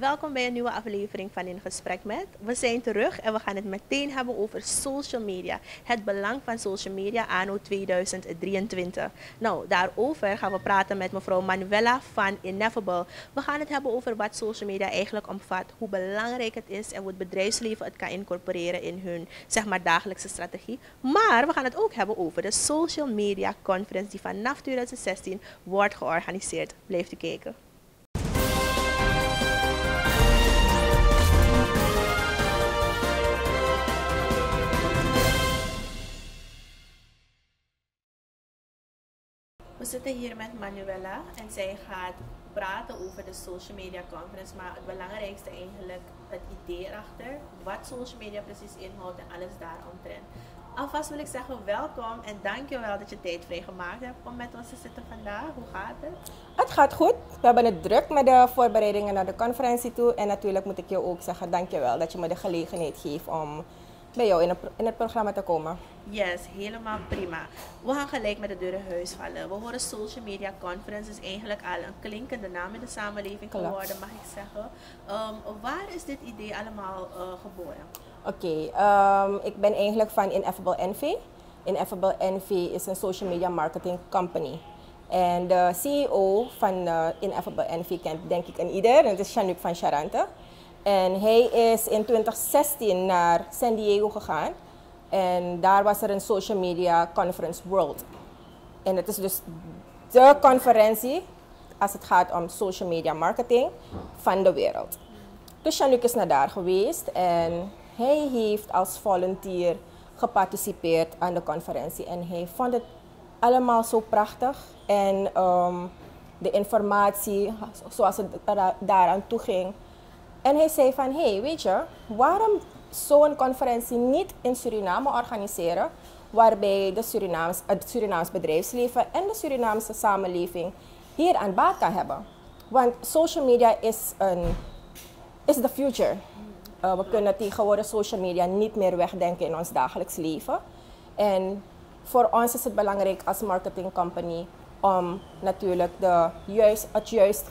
welkom bij een nieuwe aflevering van In Gesprek Met. We zijn terug en we gaan het meteen hebben over social media. Het belang van social media anno 2023. Nou, daarover gaan we praten met mevrouw Manuela van Ineffable. We gaan het hebben over wat social media eigenlijk omvat, hoe belangrijk het is en hoe het bedrijfsleven het kan incorporeren in hun zeg maar, dagelijkse strategie. Maar we gaan het ook hebben over de Social Media Conference die vanaf 2016 wordt georganiseerd. Blijft u kijken. We zitten hier met Manuela en zij gaat praten over de social media conference. Maar het belangrijkste eigenlijk het idee erachter, wat social media precies inhoudt en alles daaromtrent. Alvast wil ik zeggen welkom en dankjewel dat je tijd vrijgemaakt hebt om met ons te zitten vandaag. Hoe gaat het? Het gaat goed. We hebben het druk met de voorbereidingen naar de conferentie toe. En natuurlijk moet ik je ook zeggen dankjewel dat je me de gelegenheid geeft om bij jou in het, in het programma te komen. Yes, helemaal prima. We gaan gelijk met de deuren huis vallen. We horen social media conference is eigenlijk al een klinkende naam in de samenleving Klopt. geworden, mag ik zeggen. Ehm, waar is dit idee allemaal eh, geboren? Oké, ehm, ik ben eigenlijk van Ineffable Envy. Ineffable Envy is een social media marketing company. En de CEO van eh, Ineffable Envy kent denk ik een ieder. En dat is Chanouk van Charante. En hij is in 2016 naar San Diego gegaan. En daar was er een social media conference world. En het is dus de conferentie als het gaat om social media marketing van de wereld. Dus Chanouk is naar daar geweest en hij heeft als volunteer geparticipeerd aan de conferentie. En hij vond het allemaal zo prachtig. En ehm, de informatie, zoals het daaraan toe ging. En hij zei van, hé, hey, weet je, waarom zo'n conferentie niet in Suriname organiseren, waarbij de Surinaams, het Surinaams bedrijfsleven en de Surinaamse samenleving hier aan baat kan hebben. Want social media is, een, is the future. Uh, we kunnen tegenwoordig social media niet meer wegdenken in ons dagelijks leven. En voor ons is het belangrijk als marketing company om natuurlijk de, juist, het juist,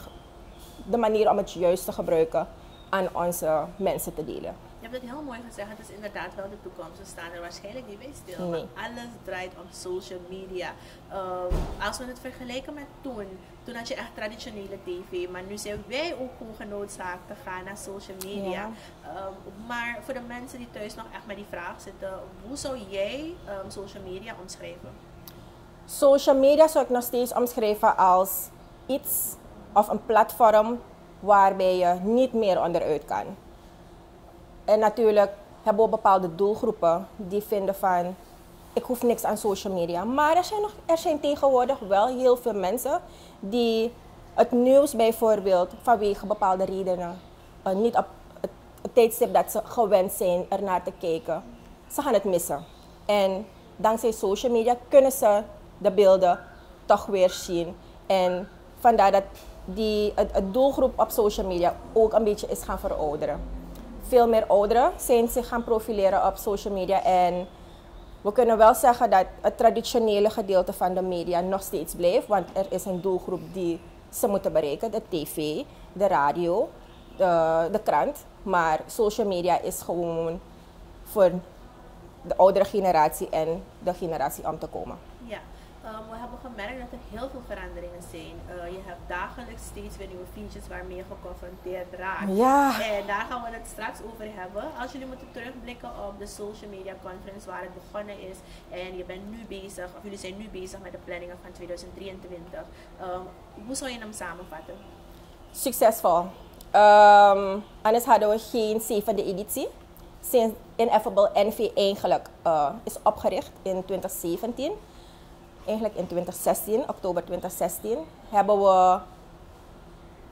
de manier om het juist te gebruiken aan onze mensen te delen. Je hebt het heel mooi gezegd, het is inderdaad wel de toekomst. We staan er waarschijnlijk niet bij stil. Nee. Alles draait om social media. Ehm, als we het vergelijken met toen, toen had je echt traditionele tv. Maar nu zijn wij ook gewoon genoodzaakt te gaan naar social media. Ja. Ehm, maar voor de mensen die thuis nog echt met die vraag zitten, hoe zou jij ehm, social media omschrijven? Social media zou ik nog steeds omschrijven als iets of een platform waarbij je niet meer onderuit kan. En natuurlijk hebben we bepaalde doelgroepen die vinden van ik hoef niks aan social media. Maar er zijn, nog, er zijn tegenwoordig wel heel veel mensen die het nieuws bijvoorbeeld vanwege bepaalde redenen eh, niet op het, het tijdstip dat ze gewend zijn ernaar te kijken, ze gaan het missen. En dankzij social media kunnen ze de beelden toch weer zien. En vandaar dat die, het, doelgroep op social media ook een beetje is gaan verouderen. Veel meer ouderen zijn zich gaan profileren op social media en we kunnen wel zeggen dat het traditionele gedeelte van de media nog steeds blijft, want er is een doelgroep die ze moeten bereiken, de tv, de radio, de, de krant. Maar social media is gewoon voor de oudere generatie en de generatie om te komen. Ehm, we hebben gemerkt dat er heel veel veranderingen zijn. Eh, je hebt dagelijks steeds weer nieuwe features waarmee je geconfronteerd raakt. Ja. En daar gaan we het straks over hebben. Als jullie moeten terugblikken op de social media conference waar het begonnen is en je bent nu bezig, of jullie zijn nu bezig met de planningen van 2023. ehm, hoe zou je hem samenvatten? Succesvol. Ehm, anders hadden we geen zevende editie. Sinds Ineffable NV eigenlijk eh, is opgericht in 2017. Eigenlijk in 2016, oktober 2016, hebben we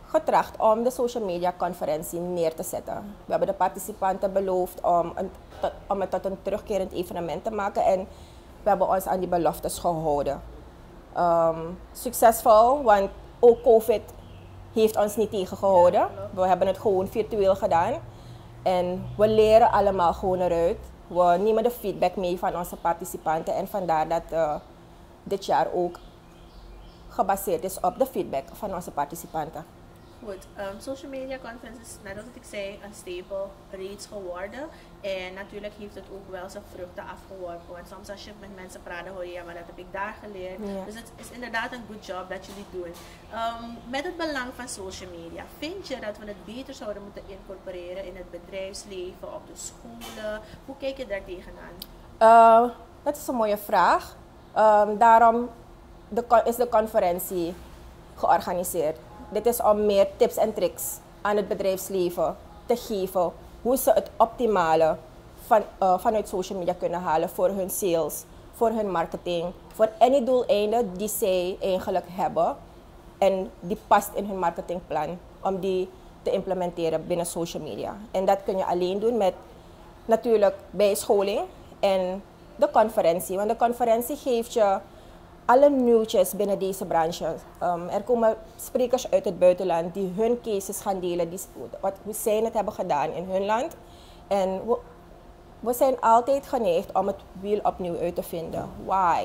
getracht om de social media conferentie neer te zetten. We hebben de participanten beloofd om, een, om het tot een terugkerend evenement te maken en we hebben ons aan die beloftes gehouden. Ehm, succesvol, want ook COVID heeft ons niet tegengehouden. We hebben het gewoon virtueel gedaan. En we leren allemaal gewoon eruit. We nemen de feedback mee van onze participanten en vandaar dat eh, dit jaar ook gebaseerd is op de feedback van onze participanten. Goed, um, social media conferences, net als ik zei, een stapel reeds geworden. En natuurlijk heeft het ook wel zijn vruchten afgeworpen. Want soms als je met mensen praat, hoor je, ja, maar dat heb ik daar geleerd. Ja. Dus het is inderdaad een good job dat jullie doen. Um, met het belang van social media, vind je dat we het beter zouden moeten incorporeren in het bedrijfsleven, op de scholen? Hoe kijk je daar tegenaan? Uh, dat is een mooie vraag. Um, daarom de, is de conferentie georganiseerd. Dit is om meer tips en tricks aan het bedrijfsleven te geven hoe ze het optimale van, uh, vanuit social media kunnen halen voor hun sales, voor hun marketing, voor any doeleinden die zij eigenlijk hebben en die past in hun marketingplan om die te implementeren binnen social media. En dat kun je alleen doen met natuurlijk bijscholing en de conferentie. Want de conferentie geeft je alle nieuwtjes binnen deze branche. Um, er komen sprekers uit het buitenland die hun cases gaan delen, die, wat, hoe zij het hebben gedaan in hun land. En we, we zijn altijd geneigd om het wiel opnieuw uit te vinden. Why?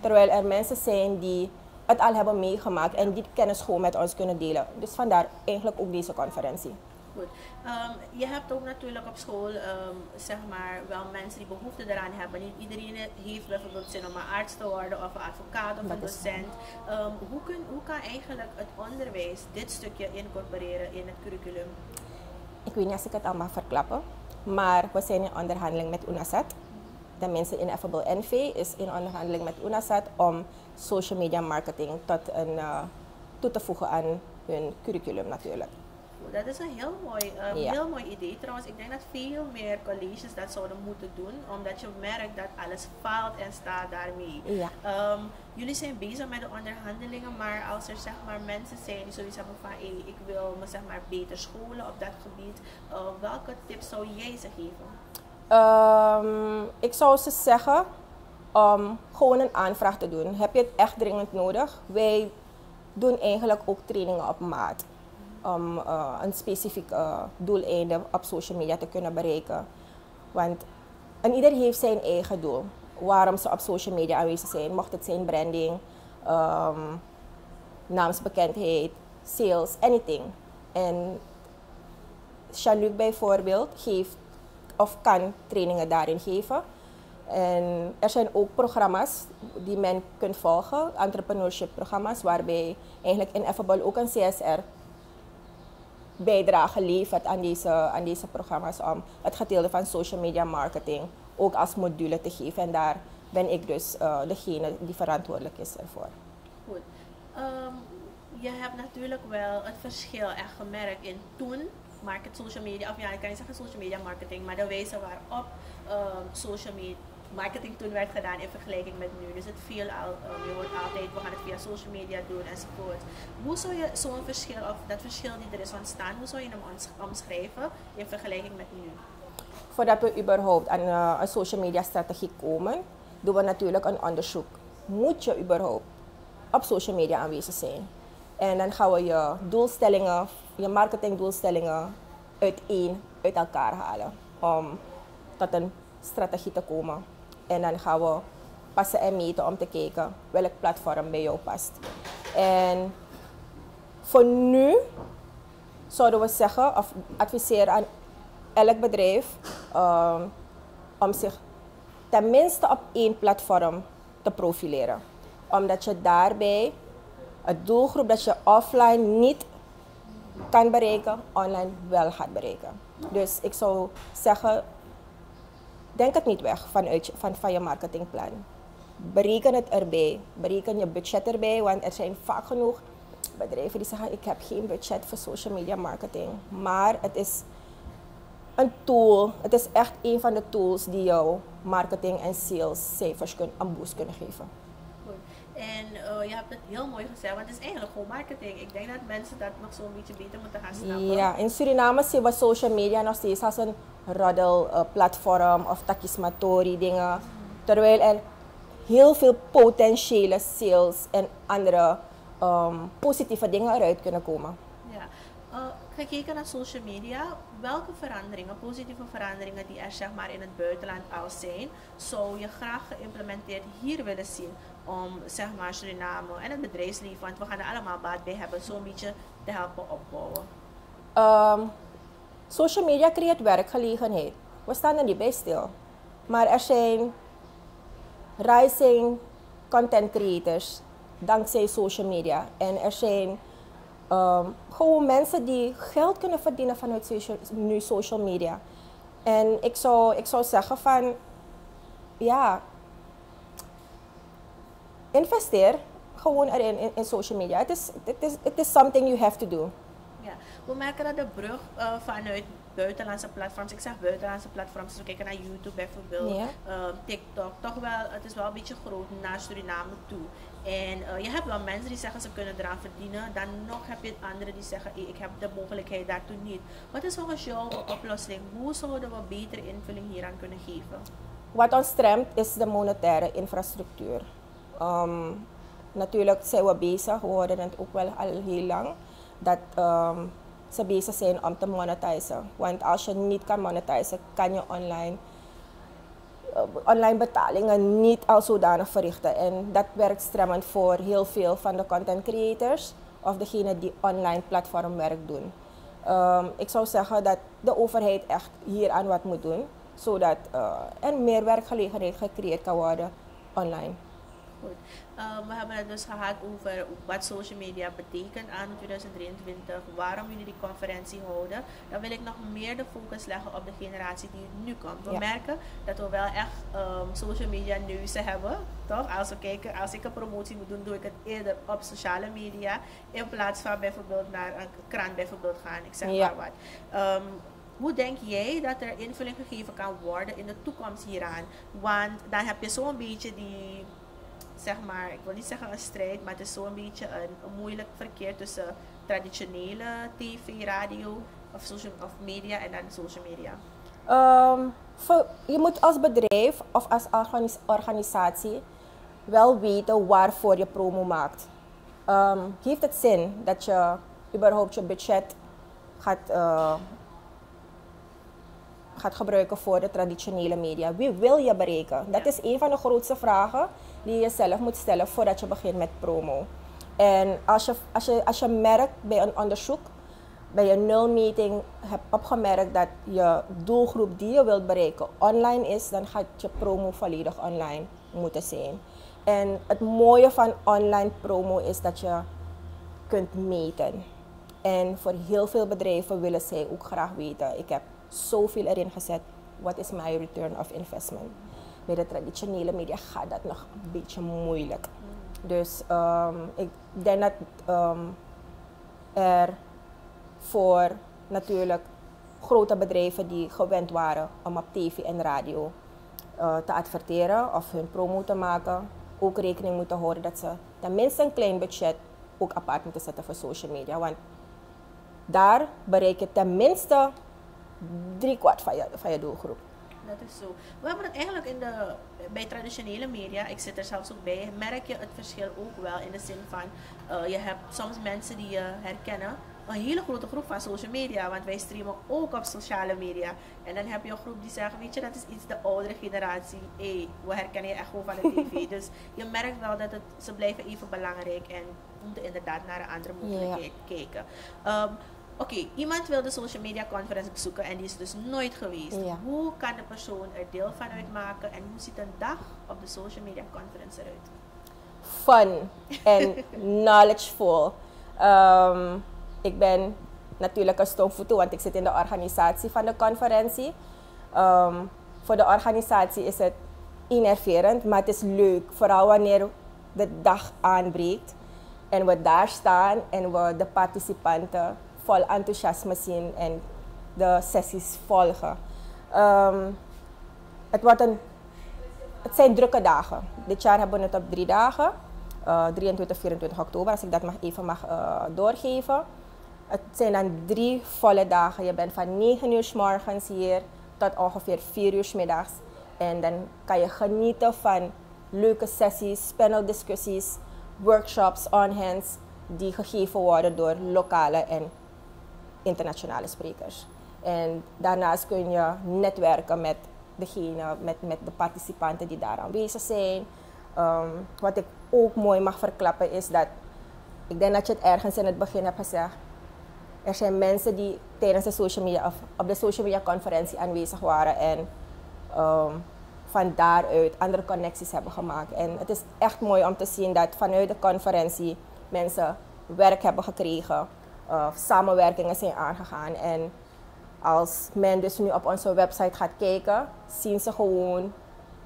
Terwijl er mensen zijn die het al hebben meegemaakt en die kennis gewoon met ons kunnen delen. Dus vandaar eigenlijk ook deze conferentie. Goed. Um, je hebt ook natuurlijk op school um, zeg maar wel mensen die behoefte daaraan hebben. Niet iedereen heeft bijvoorbeeld zin om een arts te worden of een advocaat of een docent. Um, hoe, kun, hoe kan eigenlijk het onderwijs dit stukje incorporeren in het curriculum? Ik weet niet of ik het allemaal verklappen, maar we zijn in onderhandeling met UNASAT. De mensen in Affable NV is in onderhandeling met UNASAT om social media marketing tot een, uh, toe te voegen aan hun curriculum natuurlijk. Dat is een heel mooi, ja. heel mooi idee trouwens. Ik denk dat veel meer colleges dat zouden moeten doen, omdat je merkt dat alles faalt en staat daarmee. Ja. Um, jullie zijn bezig met de onderhandelingen, maar als er zeg maar, mensen zijn die zoiets hebben van hey, ik wil me zeg maar, beter scholen op dat gebied, uh, welke tips zou jij ze geven? Um, ik zou ze zeggen om gewoon een aanvraag te doen. Heb je het echt dringend nodig? Wij doen eigenlijk ook trainingen op maat om uh, een specifiek uh, doeleinde op social media te kunnen bereiken. Want en ieder heeft zijn eigen doel. Waarom ze op social media aanwezig zijn. Mocht het zijn branding, um, naamsbekendheid, sales, anything. En Jean-Luc bijvoorbeeld geeft of kan trainingen daarin geven. En er zijn ook programma's die men kunt volgen, entrepreneurship programma's, waarbij eigenlijk Ineffable ook een CSR bijdrage levert aan deze, aan deze programma's om het gedeelte van social media marketing ook als module te geven. En daar ben ik dus uh, degene die verantwoordelijk is ervoor. Goed. Um, je hebt natuurlijk wel het verschil echt gemerkt in toen market social media, of ja, ik kan niet zeggen social media marketing, maar de wijze waarop um, social media marketing toen werd gedaan in vergelijking met nu. Dus het viel al, um, je hoort altijd, we gaan het via social media doen enzovoort. Hoe zou je zo'n verschil, of dat verschil die er is ontstaan, hoe zou je hem omschrijven in vergelijking met nu? Voordat we überhaupt aan uh, een social media strategie komen, doen we natuurlijk een onderzoek. Moet je überhaupt op social media aanwezig zijn? En dan gaan we je doelstellingen, je marketingdoelstellingen uiteen uit elkaar halen om tot een strategie te komen. En dan gaan we passen en meten om te kijken welk platform bij jou past. En voor nu zouden we zeggen of adviseren aan elk bedrijf um, om zich tenminste op één platform te profileren. Omdat je daarbij het doelgroep dat je offline niet kan bereiken, online wel gaat bereiken. Dus ik zou zeggen, denk het niet weg vanuit, van, je marketingplan. Bereken het erbij. Bereken je budget erbij, want er zijn vaak genoeg bedrijven die zeggen, ik heb geen budget voor social media marketing. Maar het is een tool, het is echt een van de tools die jouw marketing en sales cijfers een boost kunnen geven. En uh, je hebt het heel mooi gezegd, want het is eigenlijk gewoon marketing. Ik denk dat mensen dat nog zo'n beetje beter moeten gaan snappen. Ja, in Suriname zien we social media nog steeds als een roddelplatform uh, of takismatori dingen. Mm. Terwijl er heel veel potentiële sales en andere um, positieve dingen eruit kunnen komen. Ja. Uh, gekeken naar social media, welke veranderingen, positieve veranderingen die er zeg maar in het buitenland al zijn, zou je graag geïmplementeerd hier willen zien om zeg maar Suriname en het bedrijfsleven, want we gaan er allemaal baat bij hebben, zo'n beetje te helpen opbouwen? Um, social media creëert werkgelegenheid. We staan er niet bij stil. Maar er zijn rising content creators dankzij social media. En er zijn um, gewoon mensen die geld kunnen verdienen vanuit social, nu social media. En ik zou, ik zou zeggen van, ja, investeer gewoon erin in, in social media. Het is, is, is something you have to do. Ja, we merken dat de brug uh, vanuit buitenlandse platforms, ik zeg buitenlandse platforms, als we kijken naar YouTube bijvoorbeeld, Ja. uh, TikTok, toch wel, het is wel een beetje groot naar Suriname toe. En uh, je hebt wel mensen die zeggen ze kunnen eraan verdienen, dan nog heb je anderen die zeggen hey, ik heb de mogelijkheid daartoe niet. Wat is volgens jou een oplossing? Hoe zouden we betere invulling hieraan kunnen geven? Wat ons stremt is de monetaire infrastructuur. Um, natuurlijk zijn we bezig, we horen het ook wel al heel lang, dat um, ze bezig zijn om te monetizen. Want als je niet kan monetizen, kan je online, uh, online betalingen niet al zodanig verrichten. En dat werkt stremmend voor heel veel van de content creators of degenen die online platformwerk doen. Um, ik zou zeggen dat de overheid echt hier aan wat moet doen, zodat uh, er meer werkgelegenheid gecreëerd kan worden online. Goed. Um, we hebben het dus gehad over wat social media betekent aan 2023, waarom jullie die conferentie houden. Dan wil ik nog meer de focus leggen op de generatie die nu komt. We Ja. merken dat we wel echt um, social media neuzen hebben, toch? Als we kijken, als ik een promotie moet doen, doe ik het eerder op sociale media, in plaats van bijvoorbeeld naar een krant bijvoorbeeld gaan. Ik zeg Ja. maar wat. Um, hoe denk jij dat er invulling gegeven kan worden in de toekomst hieraan? Want dan heb je zo'n beetje die zeg maar, ik wil niet zeggen een strijd, maar het is zo'n beetje een, moeilijk verkeer tussen traditionele tv, radio of, social, of media en dan social media. Voor, je moet als bedrijf of als organis organisatie wel weten waarvoor je promo maakt. Um, heeft het zin dat je überhaupt je budget gaat, uh, gaat gebruiken voor de traditionele media? Wie wil je bereiken? Dat is een van de grootste vragen die je zelf moet stellen voordat je begint met promo. En als je, als je, als je merkt bij een onderzoek bij een nulmeting hebt opgemerkt dat je doelgroep die je wilt bereiken online is, dan gaat je promo volledig online moeten zijn. En het mooie van online promo is dat je kunt meten. En voor heel veel bedrijven willen zij ook graag weten, ik heb zoveel erin gezet, wat is mijn return of investment? Bij de traditionele media gaat dat nog een beetje moeilijk. Dus um, ik denk dat um, er voor natuurlijk grote bedrijven die gewend waren om op tv en radio uh, te adverteren of hun promo te maken, ook rekening moeten houden dat ze tenminste een klein budget ook apart moeten zetten voor social media. Want daar bereik je tenminste drie kwart van je, van je doelgroep. Dat is zo. We hebben het eigenlijk in de, bij traditionele media, ik zit er zelfs ook bij, merk je het verschil ook wel in de zin van, uh, je hebt soms mensen die je herkennen, een hele grote groep van social media, want wij streamen ook op sociale media. En dan heb je een groep die zegt, weet je, dat is iets de oudere generatie. Hé, hey, we herkennen je echt gewoon van de tv. dus je merkt wel dat het, ze blijven even belangrijk en moeten inderdaad naar een andere mogelijkheid kijken. Um, Oké, okay, iemand wil de social media conference bezoeken en die is dus nooit geweest. Ja. Hoe kan de persoon er deel van uitmaken en hoe ziet een dag op de social media conference eruit? Fun en knowledgeful. Um, ik ben natuurlijk een stoomvoet want ik zit in de organisatie van de conferentie. Um, voor de organisatie is het innerverend, maar het is leuk. Vooral wanneer de dag aanbreekt en we daar staan en we de participanten vol enthousiasme zien en de sessies volgen. Um, het, wordt een, het zijn drukke dagen. Dit jaar hebben we het op drie dagen. Uh, 23, 24 oktober, als ik dat mag even mag uh, doorgeven. Het zijn dan drie volle dagen. Je bent van 9 uur s morgens hier tot ongeveer 4 uur s middags. En dan kan je genieten van leuke sessies, paneldiscussies, workshops on hands die gegeven worden door lokale en internationale sprekers. En daarnaast kun je netwerken met degene, met, met de participanten die daar aanwezig zijn. Um, wat ik ook mooi mag verklappen is dat, ik denk dat je het ergens in het begin hebt gezegd, er zijn mensen die tijdens de social media of op de social media conferentie aanwezig waren en um, van daaruit andere connecties hebben gemaakt. En het is echt mooi om te zien dat vanuit de conferentie mensen werk hebben gekregen, samenwerkingen zijn aangegaan. En als men dus nu op onze website gaat kijken, zien ze gewoon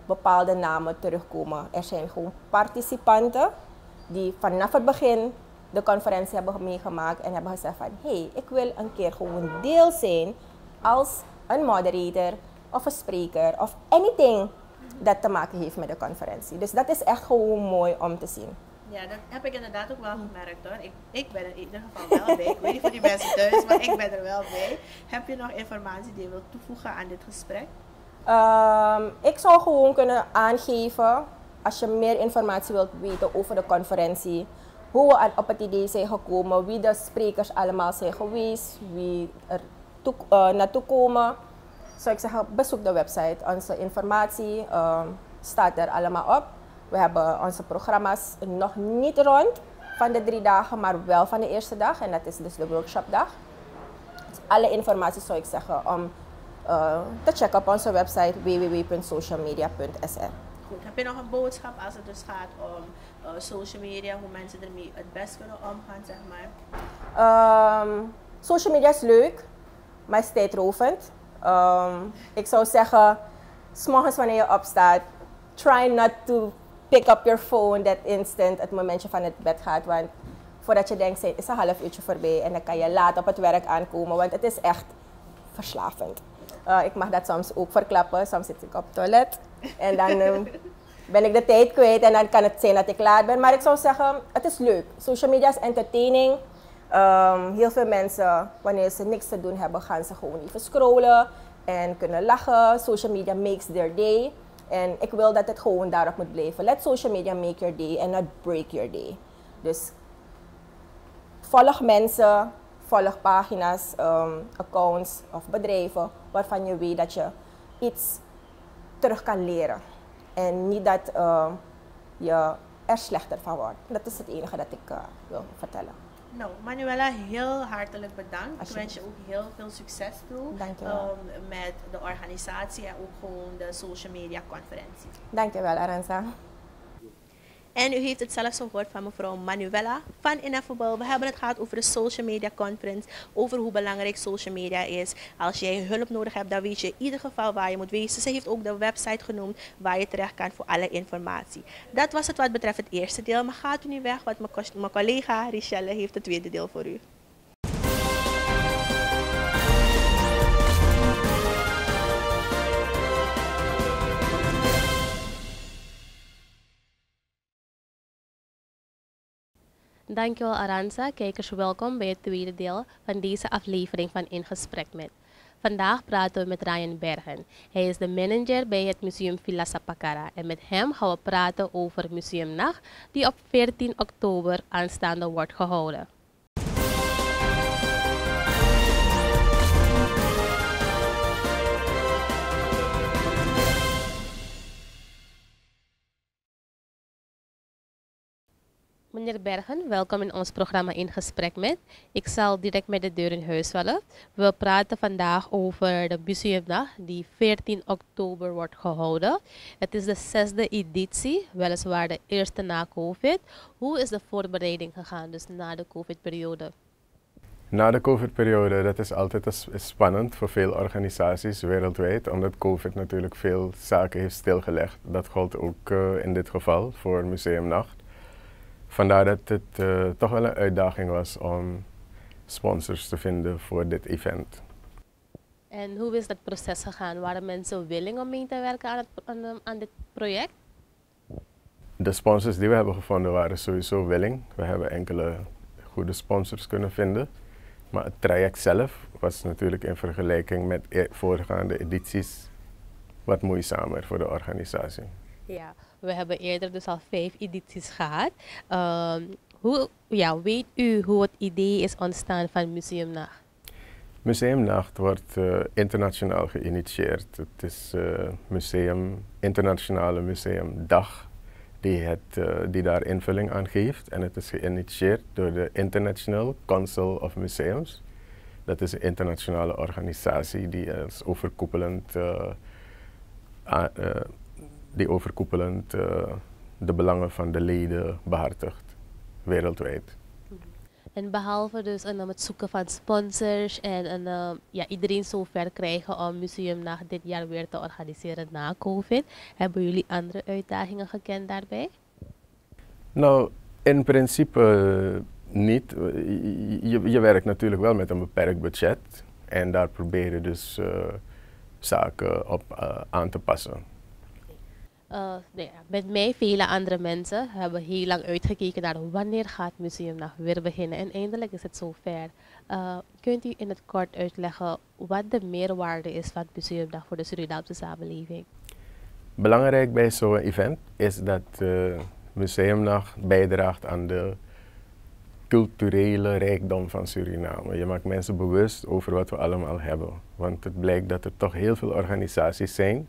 bepaalde namen terugkomen. Er zijn gewoon participanten die vanaf het begin de conferentie hebben meegemaakt en hebben gezegd van hé, hey, ik wil een keer gewoon deel zijn als een moderator of een spreker of anything dat te maken heeft met de conferentie. Dus dat is echt gewoon mooi om te zien. Ja, dat heb ik inderdaad ook wel gemerkt hoor. Ik, ik ben er in ieder geval wel bij. Ik weet niet voor die mensen thuis, maar ik ben er wel bij. Heb je nog informatie die je wilt toevoegen aan dit gesprek? Um, ik zou gewoon kunnen aangeven, als je meer informatie wilt weten over de conferentie, hoe we op het idee zijn gekomen, wie de sprekers allemaal zijn geweest, wie er toe, uh, naartoe komen, zou ik zeggen, bezoek de website. Onze informatie um, staat er allemaal op. We hebben onze programma's nog niet rond van de drie dagen, maar wel van de eerste dag. En dat is dus de workshopdag. Dus alle informatie zou ik zeggen om uh, te checken op onze website www.socialmedia.sr. Goed, heb je nog een boodschap als het dus gaat om uh, social media, hoe mensen ermee het best kunnen omgaan, zeg maar? Um, social media is leuk, maar is tijdrovend. Um, ik zou zeggen, s'morgens wanneer je opstaat, try not to pick up your phone that instant, het momentje van het bed gaat. Want voordat je denkt, is een half uurtje voorbij en dan kan je laat op het werk aankomen, want het is echt verslavend. Uh, ik mag dat soms ook verklappen, soms zit ik op het toilet en dan um, ben ik de tijd kwijt en dan kan het zijn dat ik laat ben. Maar ik zou zeggen, het is leuk. Social media is entertaining. Um, heel veel mensen, wanneer ze niks te doen hebben, gaan ze gewoon even scrollen en kunnen lachen. Social media makes their day. En ik wil dat het gewoon daarop moet blijven. Let social media make your day and not break your day. Dus volg mensen, volg pagina's, um, accounts of bedrijven waarvan je weet dat je iets terug kan leren. En niet dat uh, je er slechter van wordt. Dat is het enige dat ik uh, wil vertellen. Nou, Manuela, heel hartelijk bedankt. Ik wens je ook heel veel succes toe um, met de organisatie en ook gewoon de social media conferentie. Dankjewel, Aranza. En u heeft het zelfs gehoord van mevrouw Manuela van Ineffable. We hebben het gehad over de social media conference, over hoe belangrijk social media is. Als jij hulp nodig hebt, dan weet je in ieder geval waar je moet wezen. Ze heeft ook de website genoemd waar je terecht kan voor alle informatie. Dat was het wat betreft het eerste deel. Maar gaat u nu weg, want mijn collega Richelle heeft het tweede deel voor u. Dankjewel Aranza. Kijkers, welkom bij het tweede deel van deze aflevering van In Gesprek Met. Vandaag praten we met Ryan Bergen. Hij is de manager bij het Museum Villa Sapacara. En met hem gaan we praten over Museumnacht, die op 14 oktober aanstaande wordt gehouden. Meneer Bergen, welkom in ons programma In Gesprek Met. Ik zal direct met de deur in huis vallen. We praten vandaag over de museumdag die 14 oktober wordt gehouden. Het is de zesde editie, weliswaar de eerste na COVID. Hoe is de voorbereiding gegaan, dus na de COVID-periode? Na de COVID-periode, dat is altijd spannend voor veel organisaties wereldwijd, omdat COVID natuurlijk veel zaken heeft stilgelegd. Dat geldt ook uh, in dit geval voor Museumnacht. Vandaar dat het uh, toch wel een uitdaging was om sponsors te vinden voor dit event. En hoe is dat proces gegaan? Waren mensen willing om mee te werken aan, het, aan, aan dit project? De sponsors die we hebben gevonden waren sowieso willing. We hebben enkele goede sponsors kunnen vinden. Maar het traject zelf was natuurlijk in vergelijking met e-, voorgaande edities wat moeizamer voor de organisatie. Ja, we hebben eerder dus al vijf edities gehad. Um, hoe, ja, weet u hoe het idee is ontstaan van Museumnacht? Museumnacht wordt uh, internationaal geïnitieerd. Het is uh, museum, Internationale Museumdag die, het, uh, die daar invulling aan geeft. En het is geïnitieerd door de International Council of Museums. Dat is een internationale organisatie die als overkoepelend, die overkoepelend de belangen van de leden behartigt, wereldwijd. En behalve dus um, het zoeken van sponsors en een, um, ja, iedereen zover krijgen om Museumnacht dit jaar weer te organiseren na COVID, hebben jullie andere uitdagingen gekend daarbij? Nou, in principe uh, niet. Je, je, werkt natuurlijk wel met een beperkt budget en daar probeer je dus uh, zaken op uh, aan te passen. Uh, nee, met mij, vele andere mensen, hebben heel lang uitgekeken naar wanneer gaat het museum nou weer beginnen. En eindelijk is het zover. Uh, kunt u in het kort uitleggen wat de meerwaarde is van museumdag voor de Surinaamse samenleving? Belangrijk bij zo'n event is dat uh, Museumnacht bijdraagt aan de culturele rijkdom van Suriname. Je maakt mensen bewust over wat we allemaal hebben. Want het blijkt dat er toch heel veel organisaties zijn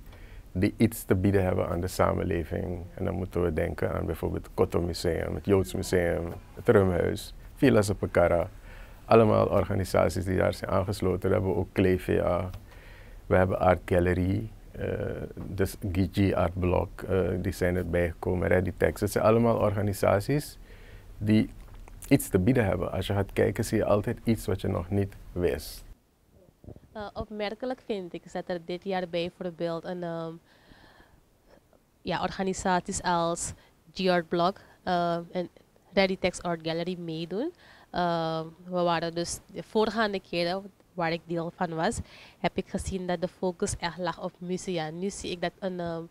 die iets te bieden hebben aan de samenleving. En dan moeten we denken aan bijvoorbeeld het Kotto Museum, het Joods Museum, het Rumhuis, Villa Sepakara. Allemaal organisaties die daar zijn aangesloten. We hebben ook Clevia, we hebben Art Gallery, uh, dus Gigi Art Block, uh, die zijn erbij gekomen, Ready Text. Het zijn allemaal organisaties die iets te bieden hebben. Als je gaat kijken zie je altijd iets wat je nog niet wist. Uh, opmerkelijk vind ik dat er dit jaar bijvoorbeeld een um, ja, organisaties als G-Art Blog uh, en Ready Text Art Gallery meedoen. Uh, we waren dus de voorgaande keren waar ik deel van was, heb ik gezien dat de focus echt lag op musea. Nu zie ik dat een um,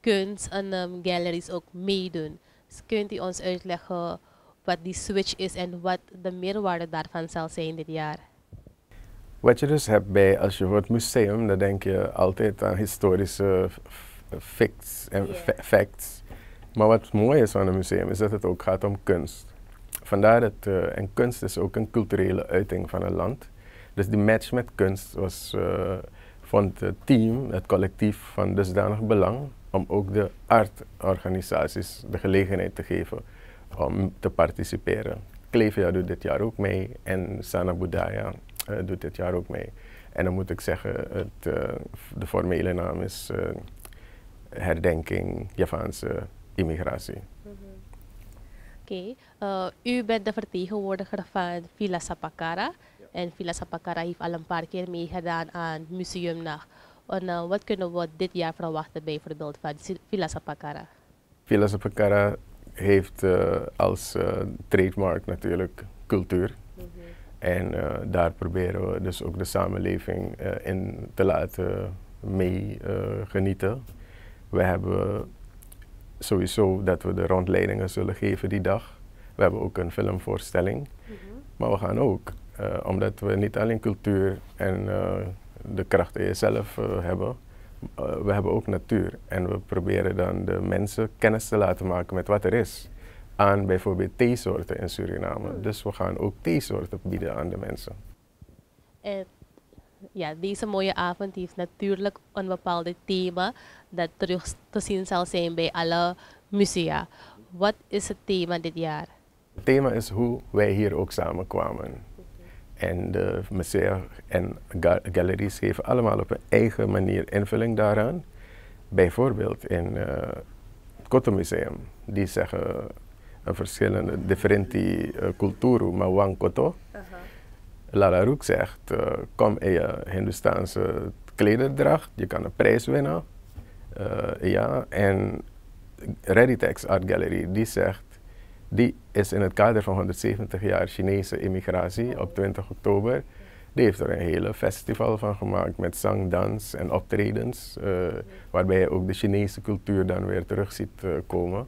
kunst en galleries ook meedoen. Dus kunt u ons uitleggen wat die switch is en wat de meerwaarde daarvan zal zijn dit jaar? Wat je dus hebt bij, als je hoort museum, dan denk je altijd aan historische facts en yeah. facts. Maar wat mooi is aan een museum is dat het ook gaat om kunst. Vandaar dat, uh, en kunst is ook een culturele uiting van een land. Dus die match met kunst was, uh, vond het team, het collectief van dusdanig belang om ook de artorganisaties de gelegenheid te geven om te participeren. Klevia doet dit jaar ook mee en Sana Budaya doet dit jaar ook mee. En dan moet ik zeggen, het, uh, de formele naam is uh, Herdenking Javaanse Immigratie. Mm -hmm. Oké, okay. u bent de vertegenwoordiger van Villa Sapakara. Ja. En Villa Sapakara heeft al een paar keer meegedaan aan Museumnacht. En wat kunnen we dit jaar verwachten bijvoorbeeld van Villa Sapakara? Villa Sapakara heeft als trademark natuurlijk cultuur. En uh, daar proberen we dus ook de samenleving uh, in te laten meegenieten. Uh, we hebben sowieso dat we de rondleidingen zullen geven die dag. We hebben ook een filmvoorstelling. Mm -hmm. Maar we gaan ook, omdat we niet alleen cultuur en de kracht in jezelf hebben, we hebben ook natuur. En we proberen dan de mensen kennis te laten maken met wat er is aan bijvoorbeeld theesoorten in Suriname. Hmm. Dus we gaan ook theesoorten bieden aan de mensen. En ja, deze mooie avond heeft natuurlijk een bepaald thema dat terug te zien zal zijn bij alle musea. Wat is het thema dit jaar? Het thema is hoe wij hier ook samenkwamen. En de musea en galeries geven allemaal op een eigen manier invulling daaraan. Bijvoorbeeld in uh, het Kotto-museum. Die zeggen verschillende differenti uh, culturu, maar wang koto. Uh -huh. Lala Roek zegt, uh, kom in je Hindustaanse klederdracht, je kan een prijs winnen. Uh, ja, en Reditex Art Gallery, die zegt, die is in het kader van 170 jaar Chinese immigratie op 20 oktober. Die heeft er een hele festival van gemaakt met zang, dans en optredens, uh, waarbij je ook de Chinese cultuur dan weer terug ziet uh, komen.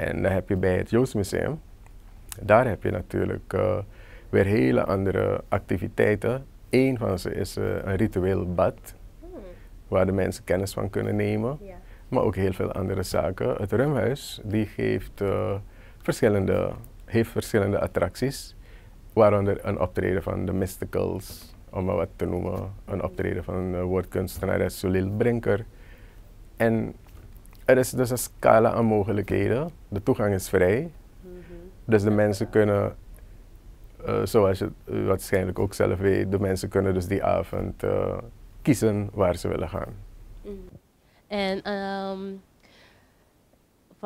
En dan heb je bij het Joods Museum, daar heb je natuurlijk uh, weer hele andere activiteiten. Eén van ze is uh, een ritueel bad, hmm. waar de mensen kennis van kunnen nemen. Ja. Maar ook heel veel andere zaken. Het Rumhuis die geeft, uh, verschillende, heeft verschillende attracties, waaronder een optreden van de Mysticals, om maar wat te noemen. Een optreden van woordkunstenares Solil Brinker. En er is dus een scala aan mogelijkheden. De toegang is vrij. Mm -hmm. Dus de mensen kunnen uh, zoals je uh, waarschijnlijk ook zelf weet, de mensen kunnen dus die avond uh, kiezen waar ze willen gaan. Mm. En um,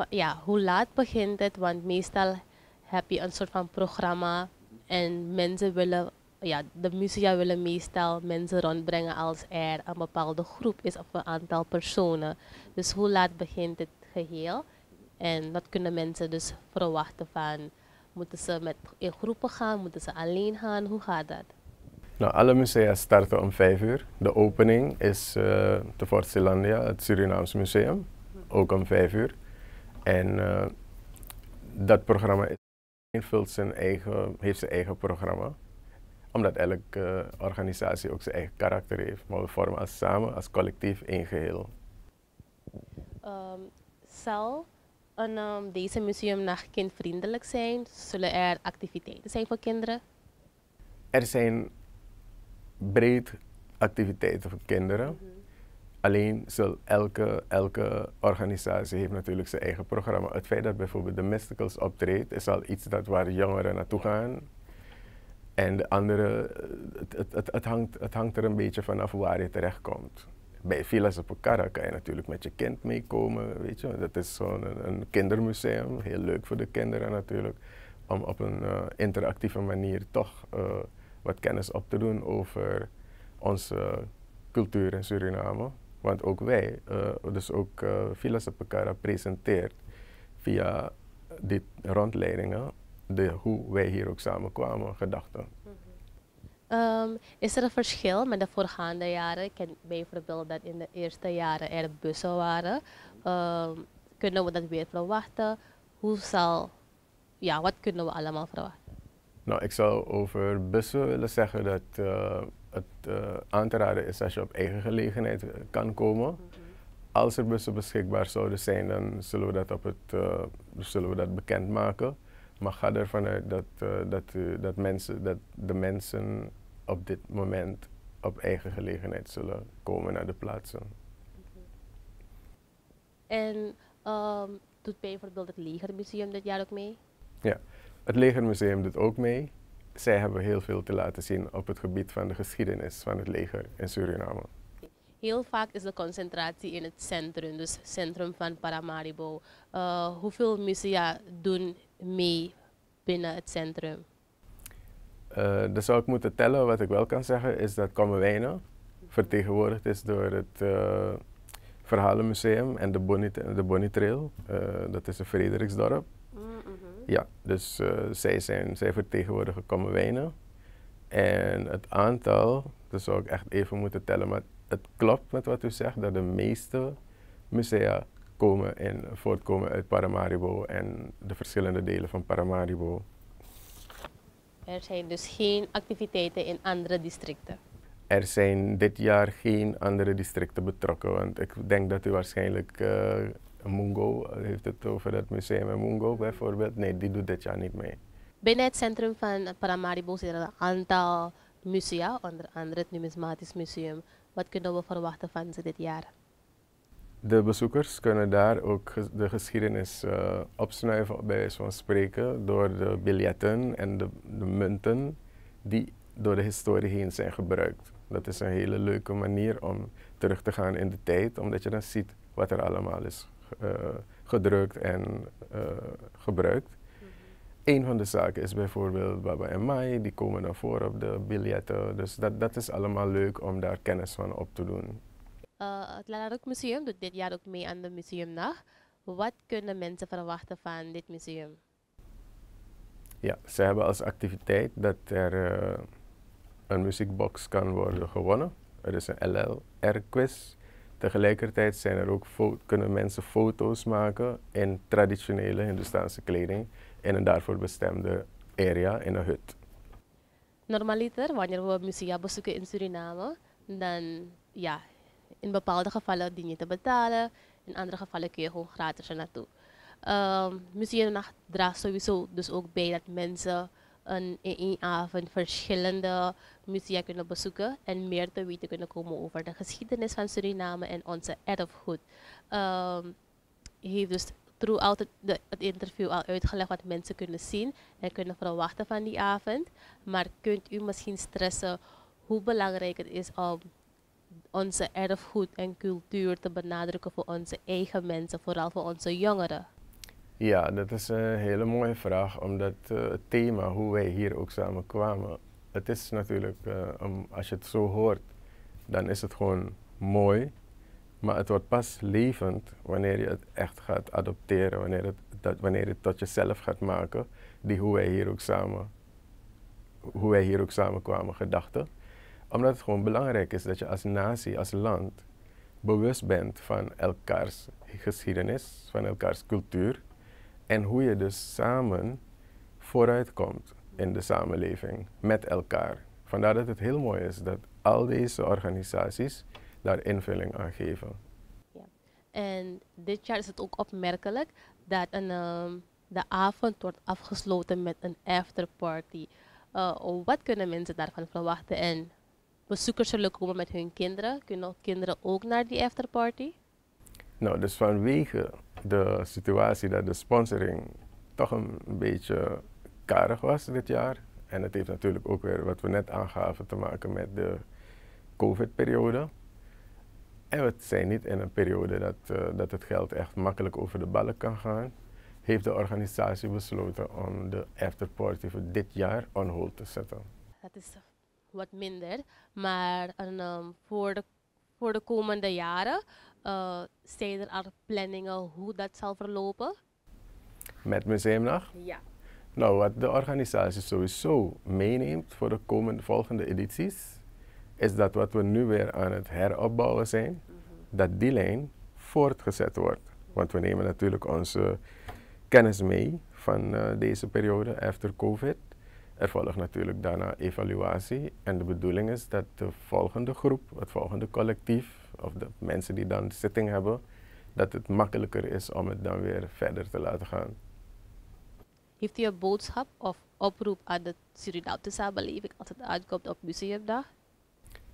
ja, hoe laat begint het? Want meestal heb je een soort van programma en mensen willen, ja, de musea willen meestal mensen rondbrengen als er een bepaalde groep is of een aantal personen. Dus hoe laat begint het geheel? En wat kunnen mensen dus verwachten van, moeten ze met in groepen gaan, moeten ze alleen gaan, hoe gaat dat? Nou, alle musea starten om vijf uur. De opening is uh, te Fort Zeelandia, het Surinaams Museum, ook om vijf uur. En uh, dat programma vult zijn eigen, heeft zijn eigen programma. Omdat elke uh, organisatie ook zijn eigen karakter heeft. Maar we vormen als samen, als collectief één geheel. Um, zal een, um, deze museumnacht kindvriendelijk zijn? Zullen er activiteiten zijn voor kinderen? Er zijn breed activiteiten voor kinderen. Mm -hmm. Alleen zal elke, elke organisatie heeft natuurlijk zijn eigen programma. Het feit dat bijvoorbeeld de Mysticals optreedt, is al iets dat waar jongeren naartoe gaan. En de andere, het, het, het, hangt, het hangt er een beetje vanaf waar je terechtkomt. Bij Villas op kan je natuurlijk met je kind meekomen, weet je. Dat is zo'n een, kindermuseum, heel leuk voor de kinderen natuurlijk. Om op een uh, interactieve manier toch uh, wat kennis op te doen over onze cultuur in Suriname. Want ook wij, uh, dus ook uh, Villas presenteert via dit rondleidingen de, hoe wij hier ook samen kwamen, gedachten. -hmm. um, is er een verschil met de voorgaande jaren? Ik ken bijvoorbeeld dat in de eerste jaren er bussen waren. Um, kunnen we dat weer verwachten? Hoe zal, ja, wat kunnen we allemaal verwachten? Nou, ik zou over bussen willen zeggen dat uh, het uh, aan te raden is als je op eigen gelegenheid kan komen. Mm -hmm. Als er bussen beschikbaar zouden zijn, dan zullen we dat, op het, uh, zullen we dat bekendmaken. Maar ga ervan uit dat, dat, dat, mensen, dat de mensen op dit moment op eigen gelegenheid zullen komen naar de plaatsen. En um, doet bijvoorbeeld het Legermuseum dit jaar ook mee? Ja. Het Legermuseum doet ook mee. Zij hebben heel veel te laten zien op het gebied van de geschiedenis van het leger in Suriname. Heel vaak is de concentratie in het centrum, dus het centrum van Paramaribo. Uh, hoeveel musea doen mee binnen het centrum? Uh, dus zou ik moeten tellen. Wat ik wel kan zeggen is dat Kommerwijnen vertegenwoordigd is door het uh, Verhalenmuseum en de Bonnie, de Trail. dat is een Frederiksdorp. Mm -hmm. Ja, dus zij, zijn, zij vertegenwoordigen Kommerwijnen. En het aantal, dat zou ik echt even moeten tellen, maar het klopt met wat u zegt, dat de meeste musea komen in, voortkomen uit Paramaribo en de verschillende delen van Paramaribo. Er zijn dus geen activiteiten in andere districten? Er zijn dit jaar geen andere districten betrokken, want ik denk dat u waarschijnlijk uh, Mungo heeft het over het museum in Mungo bijvoorbeeld. Nee, die doet dit jaar niet mee. Binnen het centrum van Paramaribo zijn er een aantal musea, onder andere het Numismatisch Museum. Wat kunnen we verwachten van ze dit jaar? De bezoekers kunnen daar ook de geschiedenis uh, opsnuiven, bij wijze van spreken, door de biljetten en de, de munten die door de historie heen zijn gebruikt. Dat is een hele leuke manier om terug te gaan in de tijd, omdat je dan ziet wat er allemaal is uh, gedrukt en uh, gebruikt. Mm -hmm. Een van de zaken is bijvoorbeeld Baba en Mai, die komen dan voor op de biljetten. Dus dat, dat is allemaal leuk om daar kennis van op te doen. Uh, het Lalaruk Museum doet dit jaar ook mee aan de museumnacht. Wat kunnen mensen verwachten van dit museum? Ja, ze hebben als activiteit dat er uh, een muziekbox kan worden gewonnen. Er is een LLR-quiz. Tegelijkertijd zijn er ook kunnen mensen foto's maken in traditionele Hindustaanse kleding in een daarvoor bestemde area in een hut. Normaliter, wanneer we musea bezoeken in Suriname, dan ja, in bepaalde gevallen dien je te betalen, in andere gevallen kun je gewoon gratis er naartoe. Um, Museumnacht draagt sowieso dus ook bij dat mensen een, in één avond verschillende musea kunnen bezoeken en meer te weten kunnen komen over de geschiedenis van Suriname en onze erfgoed. Um, heeft dus throughout het, het interview al uitgelegd wat mensen kunnen zien en kunnen verwachten van die avond. Maar kunt u misschien stressen hoe belangrijk het is om onze erfgoed en cultuur te benadrukken voor onze eigen mensen, vooral voor onze jongeren? Ja, dat is een hele mooie vraag, omdat uh, het thema, hoe wij hier ook samen kwamen, het is natuurlijk, um, als je het zo hoort, dan is het gewoon mooi. Maar het wordt pas levend wanneer je het echt gaat adopteren, wanneer, het, dat, wanneer het tot jezelf gaat maken, die hoe wij hier ook samen, hoe wij hier ook samen kwamen, gedachten. Omdat het gewoon belangrijk is dat je als natie, als land, bewust bent van elkaars geschiedenis, van elkaars cultuur. En hoe je dus samen vooruitkomt in de samenleving met elkaar. Vandaar dat het heel mooi is dat al deze organisaties daar invulling aan geven. Ja. En dit jaar is het ook opmerkelijk dat een, um, de avond wordt afgesloten met een afterparty. Uh, wat kunnen mensen daarvan verwachten? En bezoekers zullen komen met hun kinderen. Kunnen kinderen ook naar die afterparty? Nou, dus vanwege de situatie dat de sponsoring toch een beetje karig was dit jaar. En het heeft natuurlijk ook weer, wat we net aangaven, te maken met de COVID-periode. En we zijn niet in een periode dat, uh, dat het geld echt makkelijk over de ballen kan gaan. Heeft de organisatie besloten om de afterparty voor dit jaar on hold te zetten. Dat is wat minder, maar um, voor, de, voor de komende jaren uh, zijn er al planningen hoe dat zal verlopen? Met Museumnacht? Ja. Nou, wat de organisatie sowieso meeneemt voor de komende, volgende edities, is dat wat we nu weer aan het heropbouwen zijn, mm -hmm. dat die lijn voortgezet wordt. Want we nemen natuurlijk onze kennis mee van uh, deze periode after COVID. Er volgt natuurlijk daarna evaluatie en de bedoeling is dat de volgende groep, het volgende collectief of de mensen die dan zitting hebben, dat het makkelijker is om het dan weer verder te laten gaan. Heeft u een boodschap of oproep aan de Surinaamse samenleving als het aankomt op Museumdag?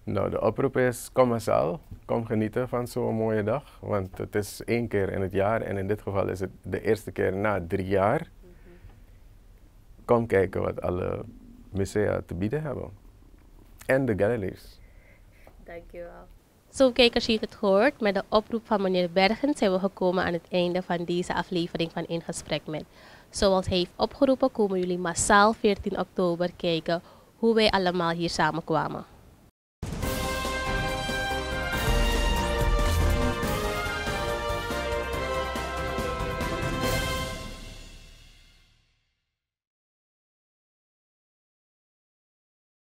Nou, de oproep is kom massaal, kom genieten van zo'n mooie dag. Want het is één keer in het jaar en in dit geval is het de eerste keer na drie jaar. Kom kijken wat alle musea te bieden hebben. En de galleries. Dankjewel. Zo kijkers, je het gehoord. Met de oproep van meneer Bergen zijn we gekomen aan het einde van deze aflevering van In Gesprek Met. Zoals hij heeft opgeroepen komen jullie massaal 14 oktober kijken hoe wij allemaal hier samenkwamen.